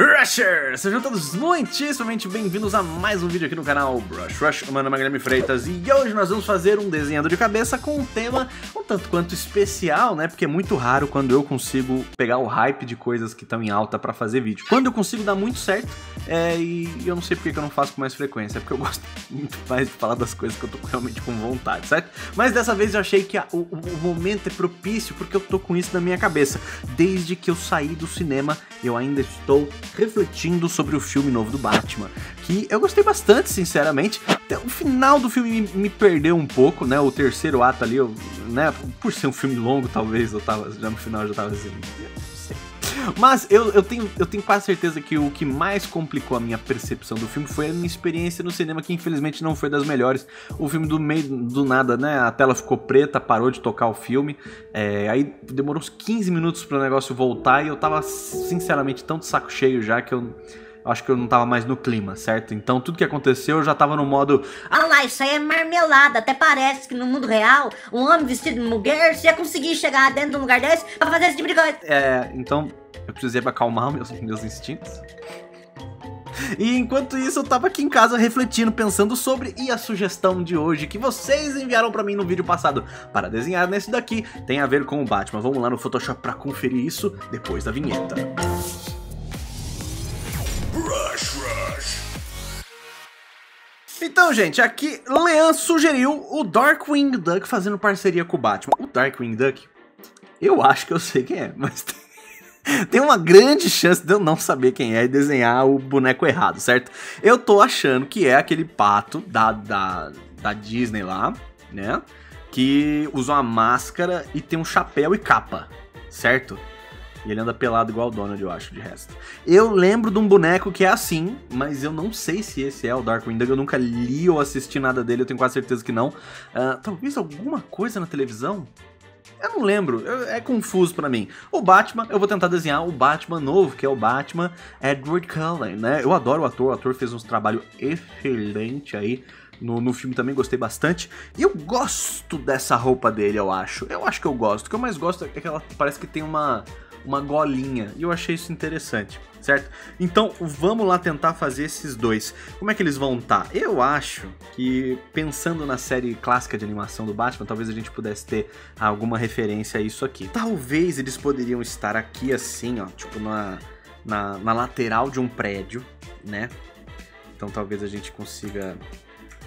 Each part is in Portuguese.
Rushers! Sejam todos muitíssimamente bem-vindos a mais um vídeo aqui no canal Brush Rush. Meu nome é Guilherme Freitas e hoje nós vamos fazer um desenhando de cabeça com um tema um tanto quanto especial, né? Porque é muito raro quando eu consigo pegar o hype de coisas que estão em alta pra fazer vídeo. Quando eu consigo dar muito certo, é, e eu não sei porque que eu não faço com mais frequência, é porque eu gosto muito mais de falar das coisas que eu tô realmente com vontade, certo? Mas dessa vez eu achei que a, o, o momento é propício porque eu tô com isso na minha cabeça. Desde que eu saí do cinema, eu ainda estou refletindo sobre o filme novo do Batman, que eu gostei bastante, sinceramente. Até o final do filme me, perdeu um pouco, né? O terceiro ato ali, eu, né? Por ser um filme longo, talvez eu tava já no final já tava assim, mas eu, eu, tenho, eu tenho quase certeza que o que mais complicou a minha percepção do filme foi a minha experiência no cinema, que infelizmente não foi das melhores. O filme do meio do nada, né? A tela ficou preta, parou de tocar o filme. É, aí demorou uns 15 minutos para o negócio voltar e eu tava sinceramente tão de saco cheio já que eu acho que eu não tava mais no clima, certo? Então tudo que aconteceu eu já tava no modo. Ah lá, isso aí é marmelada. Até parece que no mundo real, um homem vestido de mulher ia conseguir chegar dentro de um lugar desse pra fazer esse tipo de coisa. É, então eu precisei acalmar meus, meus instintos. E enquanto isso, eu tava aqui em casa refletindo, pensando sobre e a sugestão de hoje que vocês enviaram para mim no vídeo passado para desenhar nesse daqui tem a ver com o Batman. Vamos lá no Photoshop para conferir isso depois da vinheta. Rush. Então, gente, aqui Leon sugeriu o Darkwing Duck fazendo parceria com o Batman. O Darkwing Duck, eu acho que eu sei quem é, mas tem uma grande chance de eu não saber quem é e desenhar o boneco errado, certo? Eu tô achando que é aquele pato da, da, da Disney lá, né? Que usa uma máscara e tem um chapéu e capa, certo? E ele anda pelado igual o Donald, eu acho, de resto. Eu lembro de um boneco que é assim, mas eu não sei se esse é o Darkwing Duck. Eu nunca li ou assisti nada dele, eu tenho quase certeza que não. Uh, talvez alguma coisa na televisão? Eu não lembro, é confuso para mim. O Batman, eu vou tentar desenhar o Batman novo, que é o Batman Edward Cullen, né? Eu adoro o ator, o ator fez um trabalho excelente aí. No, no filme também gostei bastante. E eu gosto dessa roupa dele, eu acho. Eu acho que eu gosto. O que eu mais gosto é que ela parece que tem uma uma golinha. E eu achei isso interessante, certo? Então vamos lá tentar fazer esses dois. Como é que eles vão estar? Tá? Eu acho que pensando na série clássica de animação do Batman, talvez a gente pudesse ter alguma referência a isso aqui. Talvez eles poderiam estar aqui assim, ó, tipo na, na, na lateral de um prédio, né? Então talvez a gente consiga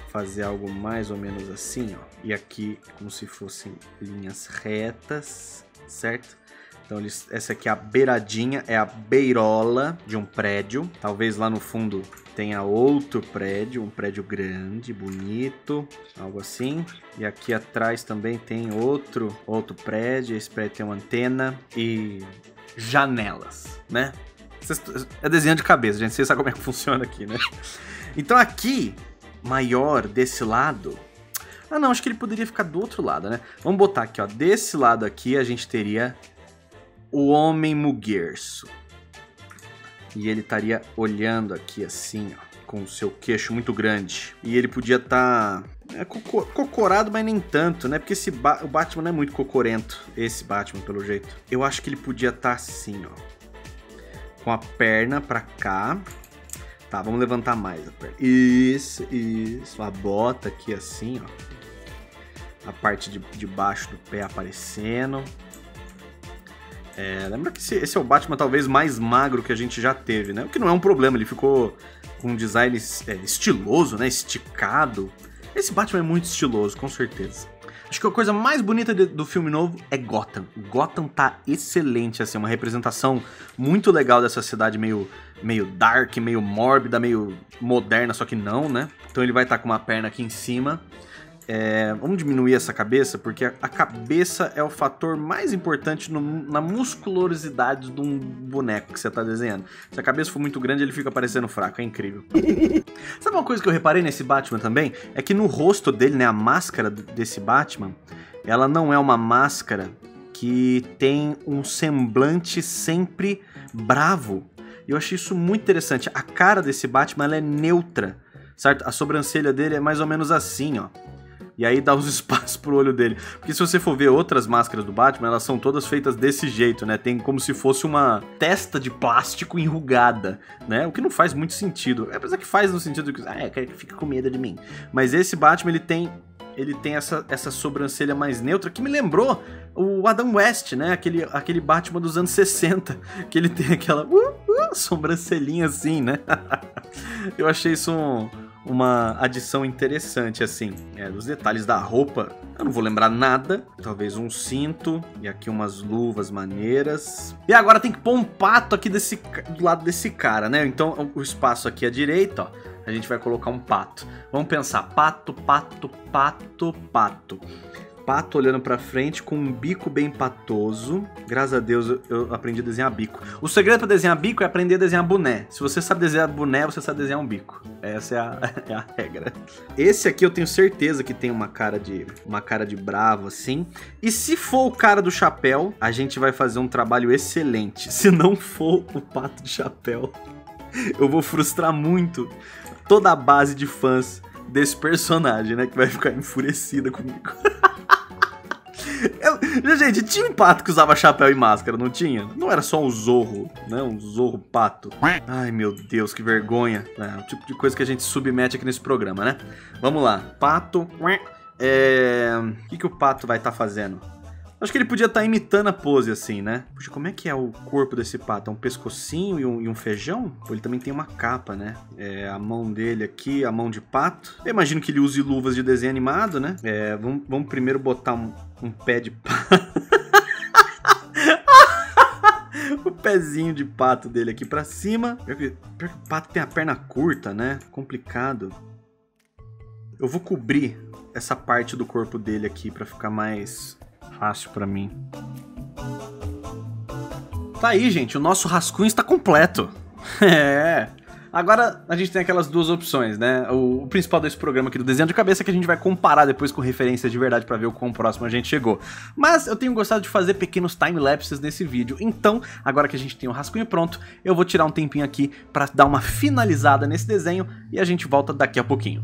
fazer algo mais ou menos assim, ó. E aqui como se fossem linhas retas, certo? Então eles, essa aqui é a beiradinha, é a beirola de um prédio. Talvez lá no fundo tenha outro prédio, um prédio grande, bonito, algo assim. E aqui atrás também tem outro, outro prédio. Esse prédio tem uma antena e janelas, né? É desenho de cabeça, gente. Vocês sabem como é que funciona aqui, né? Então aqui, maior desse lado, ah, não, acho que ele poderia ficar do outro lado, né? Vamos botar aqui, ó. Desse lado aqui a gente teria o Homem Muguerço. E ele estaria olhando aqui assim, ó, com o seu queixo muito grande. E ele podia estar tá, é, cocorado, mas nem tanto, né? Porque esse ba o Batman não é muito cocorento, esse Batman, pelo jeito. Eu acho que ele podia estar tá assim, ó. Com a perna pra cá. Tá, vamos levantar mais a perna. Isso, isso. A bota aqui assim, ó. A parte de, de baixo do pé aparecendo. É, lembra que esse, esse, é o Batman talvez mais magro que a gente já teve, né? O que não é um problema, ele ficou com um design é, estiloso, né? Esticado. Esse Batman é muito estiloso, com certeza. Acho que a coisa mais bonita de, do filme novo é Gotham. Gotham tá excelente, assim, uma representação muito legal dessa cidade meio, meio dark, meio mórbida, meio moderna, só que não, né? Então ele vai estar tá com uma perna aqui em cima. É, vamos diminuir essa cabeça, porque a, cabeça é o fator mais importante no, na musculosidade de um boneco que você está desenhando. Se a cabeça for muito grande, ele fica parecendo fraco, é incrível. Sabe uma coisa que eu reparei nesse Batman também? É que no rosto dele, né, a máscara desse Batman, ela não é uma máscara que tem um semblante sempre bravo. E eu achei isso muito interessante. A cara desse Batman ela é neutra, certo? A sobrancelha dele é mais ou menos assim, ó E aí dá os espaços pro olho dele. Porque se você for ver outras máscaras do Batman, elas são todas feitas desse jeito, né? Tem como se fosse uma testa de plástico enrugada, né? O que não faz muito sentido. Apesar que faz no sentido que, ah, é, que fica com medo de mim. Mas esse Batman, ele tem ele tem essa, essa sobrancelha mais neutra que me lembrou o Adam West, né? Aquele, aquele Batman dos anos 60, que ele tem aquela uh, uh, sobrancelhinha assim, né? Eu achei isso um, uma adição interessante, assim. É, os detalhes da roupa, eu não vou lembrar nada. Talvez um cinto e aqui umas luvas maneiras. E agora tem que pôr um pato aqui desse, do lado desse cara, né? Então o espaço aqui à direita, ó a gente vai colocar um pato. Vamos pensar, pato, pato, pato, pato. Pato olhando para frente com um bico bem patoso. Graças a Deus eu aprendi a desenhar bico. O segredo para desenhar bico é aprender a desenhar boné. Se você sabe desenhar boné, você sabe desenhar um bico. Essa é a, é a regra. Esse aqui eu tenho certeza que tem uma cara de uma cara de bravo assim. E se for o cara do chapéu, a gente vai fazer um trabalho excelente. Se não for o pato de chapéu, eu vou frustrar muito toda a base de fãs desse personagem, né? Que vai ficar enfurecida comigo. Gente, tinha um pato que usava chapéu e máscara, não tinha? Não era só um zorro, né? Um zorro pato. Ai, meu Deus, que vergonha. É o tipo de coisa que a gente submete aqui nesse programa, né? Vamos lá. Pato. É... O que, que o pato vai estar tá fazendo? Acho que ele podia estar tá imitando a pose assim, né? Puxa, como é que é o corpo desse pato? É um pescocinho e um, e um feijão? Pô, ele também tem uma capa, né? É, a mão dele aqui, a mão de pato. Eu imagino que ele use luvas de desenho animado, né? É, vamos, vamos primeiro botar um, um pé de pato. o pezinho de pato dele aqui pra cima. Pior que, pior que o pato tem a perna curta, né? Complicado. Eu vou cobrir essa parte do corpo dele aqui para ficar mais fácil para mim. Tá aí, gente, o nosso rascunho está completo. é. Agora a gente tem aquelas duas opções, né? O, o, principal desse programa aqui do desenho de cabeça é que a gente vai comparar depois com referências de verdade para ver o quão próximo a gente chegou. Mas eu tenho gostado de fazer pequenos time-lapses nesse vídeo, então agora que a gente tem o rascunho pronto, eu vou tirar um tempinho aqui para dar uma finalizada nesse desenho e a gente volta daqui a pouquinho.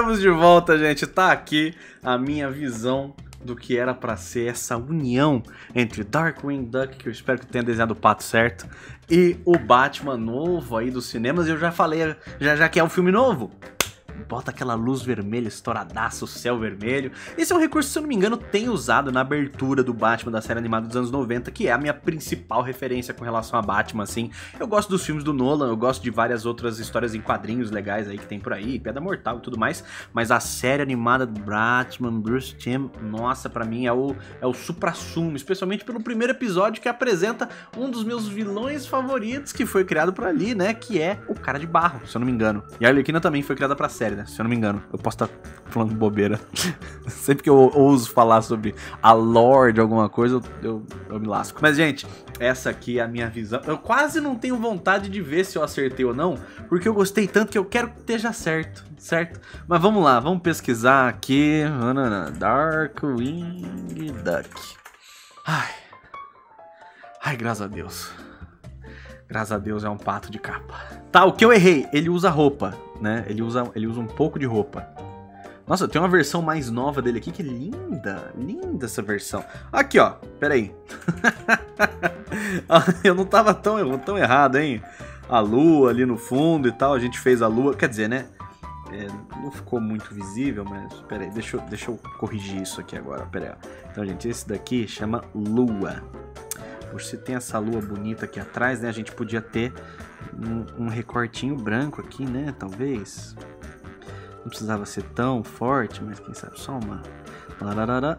Estamos de volta, gente. Tá aqui a minha visão do que era para ser essa união entre Darkwing Duck, que eu espero que tenha desenhado o pato certo, e o Batman novo aí dos cinemas. Eu já falei, já já que é um filme novo bota aquela luz vermelha, estouradaço, céu vermelho. Esse é um recurso, se eu não me engano, tem usado na abertura do Batman da série animada dos anos 90, que é a minha principal referência com relação a Batman, assim. Eu gosto dos filmes do Nolan, eu gosto de várias outras histórias em quadrinhos legais aí que tem por aí, Pedra Mortal e tudo mais, mas a série animada do Batman, Bruce Timm, nossa, para mim é o, é o supra-sumo, especialmente pelo primeiro episódio que apresenta um dos meus vilões favoritos que foi criado por ali, né, que é o Cara de Barro, se eu não me engano. E a Arlequina também foi criada pra série série, né? Se eu não me engano. Eu posso estar falando bobeira. Sempre que eu ouso falar sobre a lore de alguma coisa, eu, eu, eu, me lasco. Mas, gente, essa aqui é a minha visão. Eu quase não tenho vontade de ver se eu acertei ou não, porque eu gostei tanto que eu quero que esteja certo, certo? Mas vamos lá, vamos pesquisar aqui. Darkwing Duck. Ai. Ai, graças a Deus. Graças a Deus é um pato de capa. Tá, o que eu errei? Ele usa roupa, né? Ele usa, ele usa um pouco de roupa. Nossa, tem uma versão mais nova dele aqui que linda. Linda essa versão. Aqui, ó. Pera aí. eu não tava tão, tão errado, hein? A lua ali no fundo e tal. A gente fez a lua. Quer dizer, né? É, não ficou muito visível, mas pera aí. Deixa eu, deixa eu corrigir isso aqui agora. Pera aí. Então, gente, esse daqui chama lua por se tem essa lua bonita aqui atrás, né? A gente podia ter um, um recortinho branco aqui, né? Talvez. Não precisava ser tão forte, mas quem sabe só uma.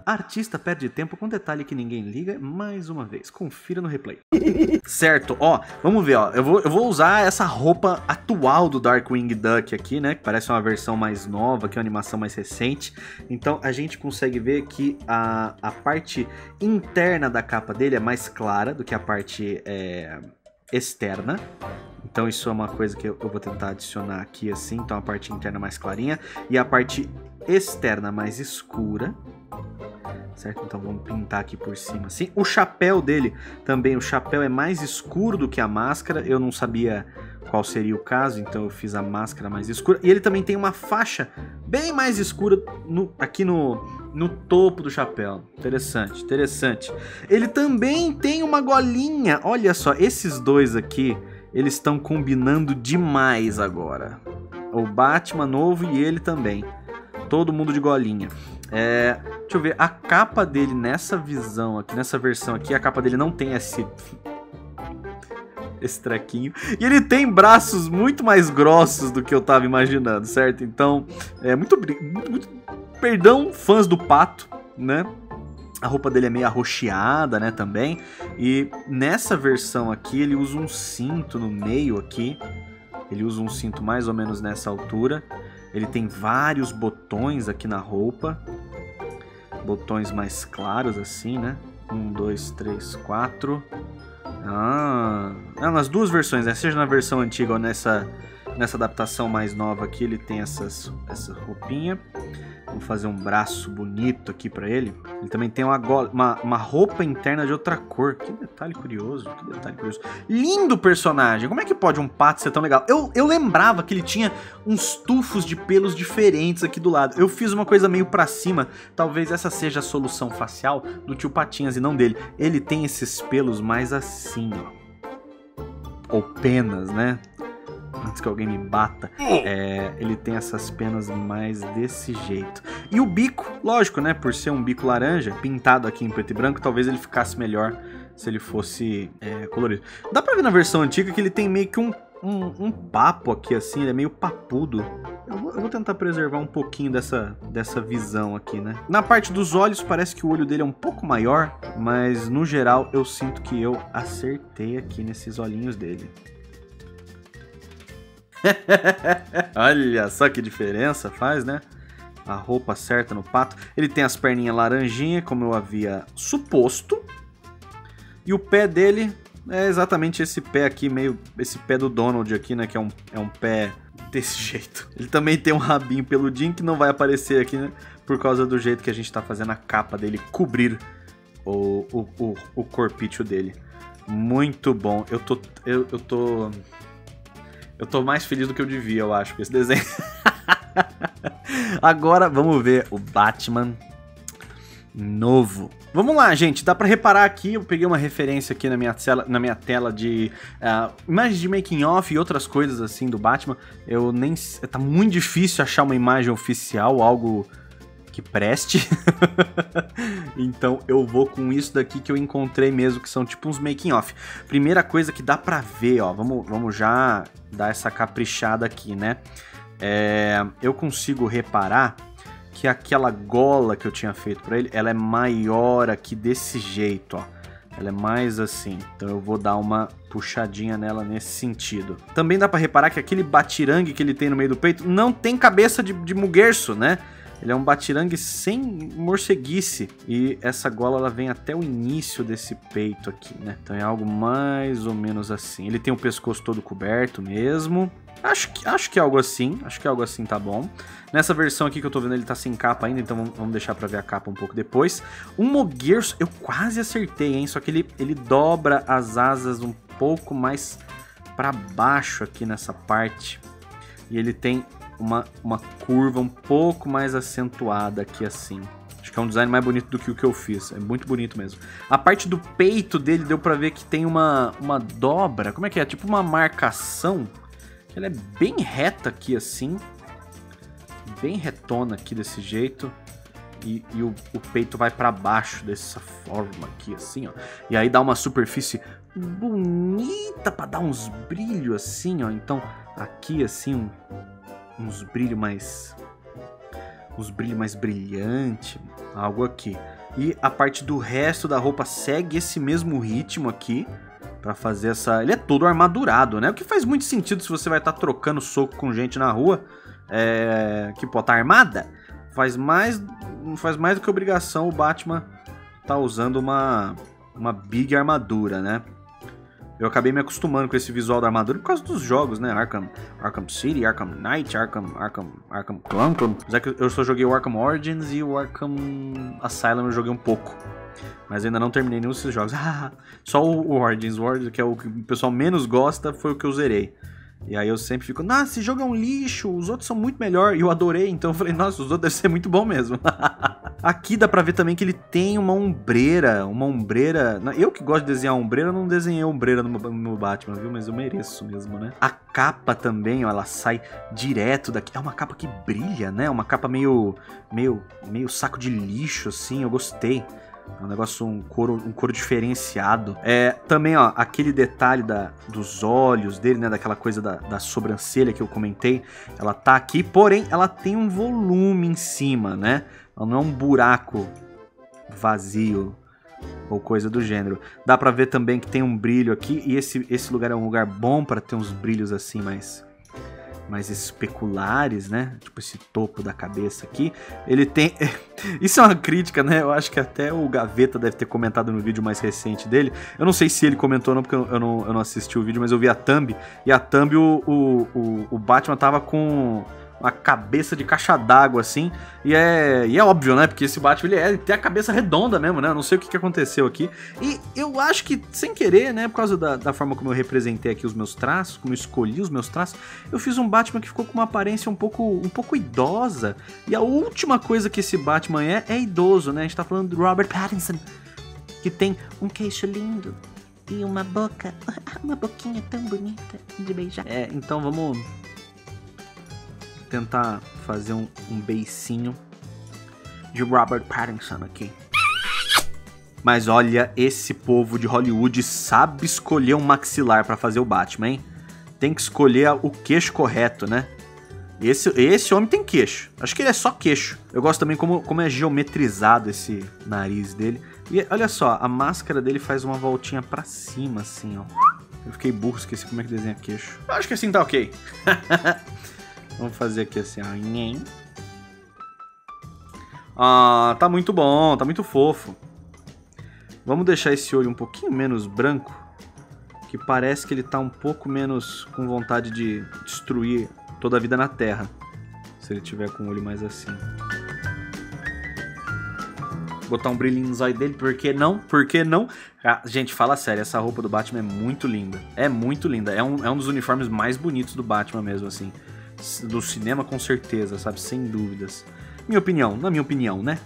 Artista perde tempo com detalhe que ninguém liga. Mais uma vez, confira no replay. certo, ó, vamos ver, ó. Eu vou, eu vou usar essa roupa atual do Darkwing Duck aqui, né? Que parece uma versão mais nova, que é uma animação mais recente. Então a gente consegue ver que a, a parte interna da capa dele é mais clara do que a parte é, externa. Então isso é uma coisa que eu, eu vou tentar adicionar aqui assim. Então a parte interna mais clarinha e a parte externa mais escura. Certo? Então vamos pintar aqui por cima assim. O chapéu dele também, o chapéu é mais escuro do que a máscara. Eu não sabia qual seria o caso, então eu fiz a máscara mais escura. E ele também tem uma faixa bem mais escura no, aqui no, no topo do chapéu. Interessante, interessante. Ele também tem uma golinha. Olha só, esses dois aqui, eles estão combinando demais agora. O Batman novo e ele também todo mundo de golinha. É, deixa eu ver, a capa dele nessa visão aqui, nessa versão aqui, a capa dele não tem esse esse trequinho. E ele tem braços muito mais grossos do que eu tava imaginando, certo? Então, é muito, muito perdão fãs do pato, né? A roupa dele é meio arroxeada, né, também. E nessa versão aqui ele usa um cinto no meio aqui. Ele usa um cinto mais ou menos nessa altura. Ele tem vários botões aqui na roupa. Botões mais claros assim, né? Um, dois, três, quatro. Ah, é nas duas versões, né? Seja na versão antiga ou nessa, nessa adaptação mais nova aqui, ele tem essas, essa roupinha. Vamos fazer um braço bonito aqui para ele. Ele também tem uma, uma, uma, roupa interna de outra cor. Que detalhe curioso, que detalhe curioso. Lindo personagem. Como é que pode um pato ser tão legal? Eu, eu lembrava que ele tinha uns tufos de pelos diferentes aqui do lado. Eu fiz uma coisa meio para cima. Talvez essa seja a solução facial do tio Patinhas e não dele. Ele tem esses pelos mais assim, ó. Ou penas, né? Antes que alguém me bata, é, ele tem essas penas mais desse jeito. E o bico, lógico, né? Por ser um bico laranja, pintado aqui em preto e branco, talvez ele ficasse melhor se ele fosse é, colorido. Dá pra ver na versão antiga que ele tem meio que um, um, um papo aqui, assim, ele é meio papudo. Eu vou, eu vou, tentar preservar um pouquinho dessa, dessa visão aqui, né? Na parte dos olhos, parece que o olho dele é um pouco maior, mas no geral eu sinto que eu acertei aqui nesses olhinhos dele. Olha só que diferença faz, né? A roupa certa no pato. Ele tem as perninhas laranjinha, como eu havia suposto. E o pé dele é exatamente esse pé aqui, meio. Esse pé do Donald aqui, né? Que é um, é um pé desse jeito. Ele também tem um rabinho peludinho que não vai aparecer aqui, né? Por causa do jeito que a gente tá fazendo a capa dele cobrir o, o, o, o corpício dele. Muito bom. Eu tô. Eu, eu tô Eu tô mais feliz do que eu devia, eu acho, com esse desenho. Agora vamos ver o Batman novo. Vamos lá, gente. Dá pra reparar aqui, eu peguei uma referência aqui na minha tela, na minha tela de uh, imagens de making off e outras coisas assim do Batman. Eu nem tá muito difícil achar uma imagem oficial, algo que preste. então eu vou com isso daqui que eu encontrei mesmo, que são tipo uns making off. Primeira coisa que dá pra ver, ó, vamos, vamos já dar essa caprichada aqui, né? É, eu consigo reparar que aquela gola que eu tinha feito para ele, ela é maior aqui desse jeito, ó. Ela é mais assim, então eu vou dar uma puxadinha nela nesse sentido. Também dá para reparar que aquele batirangue que ele tem no meio do peito não tem cabeça de, de muguerço, né? Ele é um batirangue sem morceguice. E essa gola ela vem até o início desse peito aqui, né? Então é algo mais ou menos assim. Ele tem o pescoço todo coberto mesmo. Acho que, acho que é algo assim. Acho que é algo assim tá bom. Nessa versão aqui que eu tô vendo, ele tá sem capa ainda, então vamos deixar pra ver a capa um pouco depois. O Moguerço, eu quase acertei, hein? Só que ele, ele dobra as asas um pouco mais para baixo aqui nessa parte. E ele tem uma, uma curva um pouco mais acentuada aqui assim. Acho que é um design mais bonito do que o que eu fiz. É muito bonito mesmo. A parte do peito dele deu pra ver que tem uma, uma dobra. Como é que é? Tipo uma marcação. Ela é bem reta aqui assim. Bem retona aqui desse jeito. E, e o, o, peito vai para baixo dessa forma aqui, assim, ó. E aí dá uma superfície bonita para dar uns brilhos assim, ó. Então, aqui assim, uns brilhos mais uns brilhos mais brilhante, algo aqui. E a parte do resto da roupa segue esse mesmo ritmo aqui para fazer essa, ele é todo armadurado, né? O que faz muito sentido se você vai estar tá trocando soco com gente na rua, é... que pode estar tá armada, faz mais faz mais do que obrigação o Batman tá usando uma uma big armadura, né? Eu acabei me acostumando com esse visual da armadura por causa dos jogos, né? Arkham, Arkham City, Arkham Knight, Arkham, Arkham, Arkham Arkham. Apesar que eu só joguei o Arkham Origins e o Arkham Asylum eu joguei um pouco. Mas ainda não terminei nenhum desses jogos. só o Origins, o Origins, que é o que o pessoal menos gosta, foi o que eu zerei. E aí eu sempre fico, nossa, esse jogo é um lixo, os outros são muito melhor. E eu adorei, então eu falei, nossa, os outros devem ser muito bom mesmo. Aqui dá pra ver também que ele tem uma ombreira, uma ombreira... Eu que gosto de desenhar ombreira, não desenhei ombreira no meu Batman, viu? Mas eu mereço mesmo, né? A capa também, ó, ela sai direto daqui. É uma capa que brilha, né? Uma capa meio, meio, meio saco de lixo, assim, eu gostei. É um negócio, um couro, um couro diferenciado. É, também, ó, aquele detalhe da, dos olhos dele, né? Daquela coisa da, da sobrancelha que eu comentei. Ela tá aqui, porém, ela tem um volume em cima, né? Ela não é um buraco vazio ou coisa do gênero. Dá pra ver também que tem um brilho aqui e esse, esse lugar é um lugar bom para ter uns brilhos assim mais mais especulares, né? Tipo esse topo da cabeça aqui. Ele tem. Isso é uma crítica, né? Eu acho que até o Gaveta deve ter comentado no vídeo mais recente dele. Eu não sei se ele comentou, não, porque eu não, eu não assisti o vídeo, mas eu vi a thumb. E a thumb, o, o, o, o Batman tava com uma cabeça de caixa d'água, assim. E é, e é óbvio, né? Porque esse Batman ele, é, ele tem a cabeça redonda mesmo, né? Eu não sei o que, que aconteceu aqui. E eu acho que, sem querer, né? Por causa da, da forma como eu representei aqui os meus traços, como eu escolhi os meus traços, eu fiz um Batman que ficou com uma aparência um pouco, um pouco idosa. E a última coisa que esse Batman é, é idoso, né? A gente tá falando do Robert Pattinson, que tem um queixo lindo e uma boca, uma boquinha tão bonita de beijar. É, então vamos tentar fazer um, um beicinho de Robert Pattinson aqui. Mas olha, esse povo de Hollywood sabe escolher um maxilar para fazer o Batman, hein? Tem que escolher o queixo correto, né? Esse, esse homem tem queixo. Acho que ele é só queixo. Eu gosto também como, como é geometrizado esse nariz dele. E olha só, a máscara dele faz uma voltinha para cima, assim, ó. Eu fiquei burro, esqueci como é que desenha queixo. Eu acho que assim tá ok. Vamos fazer aqui assim, ó. Ah, tá muito bom, tá muito fofo. Vamos deixar esse olho um pouquinho menos branco, que parece que ele tá um pouco menos com vontade de destruir toda a vida na Terra. Se ele tiver com o olho mais assim. Botar um brilhinho no zóio dele, por que não? Por que não? Ah, gente, fala sério, essa roupa do Batman é muito linda. É muito linda. É um, é um dos uniformes mais bonitos do Batman mesmo, assim. Do cinema, com certeza, sabe? Sem dúvidas. Minha opinião, na minha opinião, né?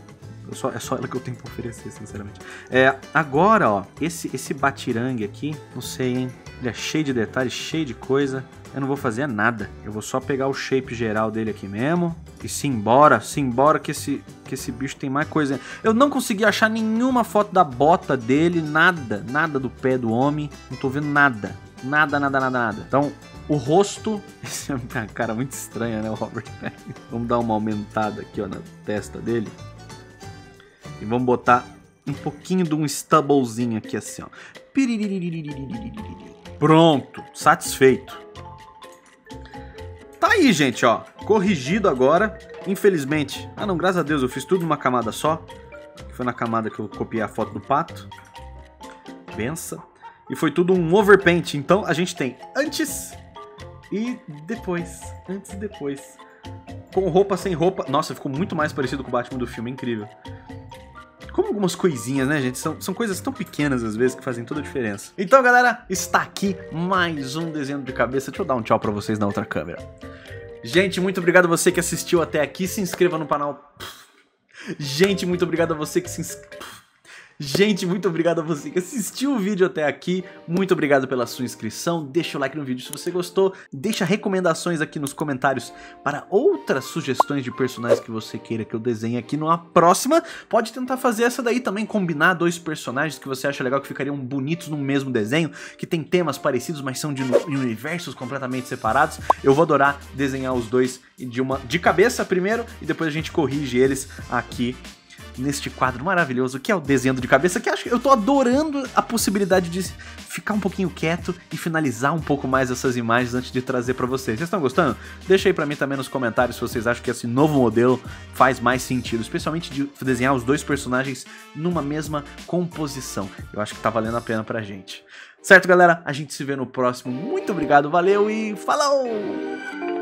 Só, é só ela que eu tenho pra oferecer, sinceramente. É, agora, ó, esse, esse batirangue aqui, não sei, hein? Ele é cheio de detalhes, cheio de coisa. Eu não vou fazer nada. Eu vou só pegar o shape geral dele aqui mesmo. E simbora, simbora que esse, que esse bicho tem mais coisa. Eu não consegui achar nenhuma foto da bota dele, nada, nada do pé do homem. Não tô vendo nada. Nada, nada, nada, nada. Então, o rosto. Esse é uma cara muito estranha, né, o Robert Vamos dar uma aumentada aqui, ó, na testa dele. E vamos botar um pouquinho de um stubblezinho aqui assim, ó. Pronto, satisfeito. Tá aí, gente, ó. Corrigido agora. Infelizmente. Ah, não, graças a Deus, eu fiz tudo numa camada só. Foi na camada que eu copiei a foto do pato. Bença. E foi tudo um overpaint. Então a gente tem antes e depois. Antes e depois. Com roupa, sem roupa. Nossa, ficou muito mais parecido com o Batman do filme. Incrível. Como algumas coisinhas, né, gente? São, são coisas tão pequenas às vezes que fazem toda a diferença. Então, galera, está aqui mais um desenho de cabeça. Deixa eu dar um tchau pra vocês na outra câmera. Gente, muito obrigado a você que assistiu até aqui. Se inscreva no canal. Gente, muito obrigado a você que se inscreveu. Gente, muito obrigado a você que assistiu o vídeo até aqui. Muito obrigado pela sua inscrição. Deixa o like no vídeo se você gostou. Deixa recomendações aqui nos comentários para outras sugestões de personagens que você queira que eu desenhe aqui numa próxima. Pode tentar fazer essa daí também, combinar dois personagens que você acha legal que ficariam bonitos no mesmo desenho, que tem temas parecidos, mas são de universos completamente separados. Eu vou adorar desenhar os dois de uma de cabeça primeiro e depois a gente corrige eles aqui neste quadro maravilhoso que é o desenho de cabeça, que acho que eu tô adorando a possibilidade de ficar um pouquinho quieto e finalizar um pouco mais essas imagens antes de trazer para vocês. Vocês estão gostando? Deixa aí para mim também nos comentários se vocês acham que esse novo modelo faz mais sentido, especialmente de desenhar os dois personagens numa mesma composição. Eu acho que tá valendo a pena pra gente. Certo, galera? A gente se vê no próximo. Muito obrigado, valeu e falou!